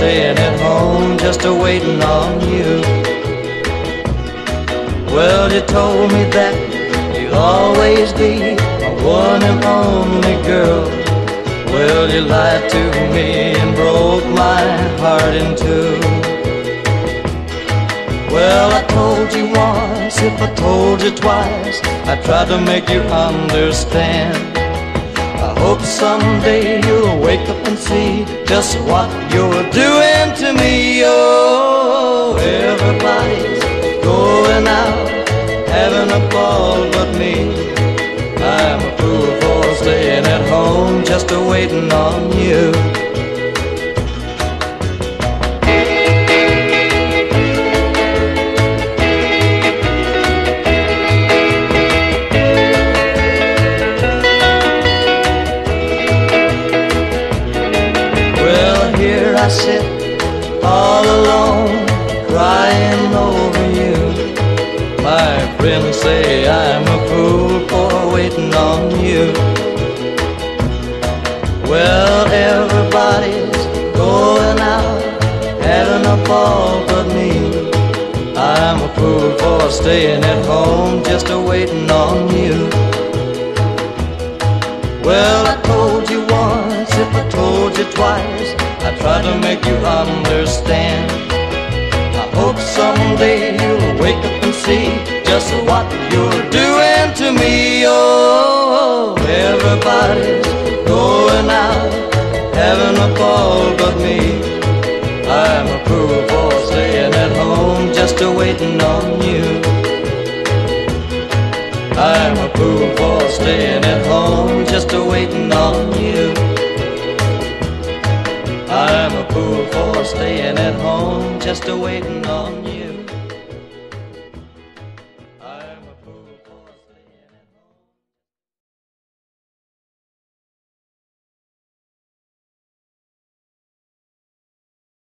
staying at home just a waiting on you. Well, you told me that you'd always be my one and only girl. Well, you lied to me and broke my heart in two. Well, I told you once, if I told you twice, I tried to make you understand. I hope someday you'll wake up and see just what you're doing to me. Oh, everybody's going out, having a ball but me. I'm a fool for staying at home, just waiting on you. I sit all alone, crying over you. My friends say I'm a fool for waiting on you. Well, everybody's going out, having a ball but me. I'm a fool for staying at home, just a waiting on you. Well, I told you once, if I told you twice, I try to make you understand. I hope someday you'll wake up and see just what you're doing to me. Oh, everybody's going out, having a ball but me. I'm a fool for staying at home, just waiting on you. I'm a fool for staying at home, just waiting on you. Staying at home, just a waiting on you.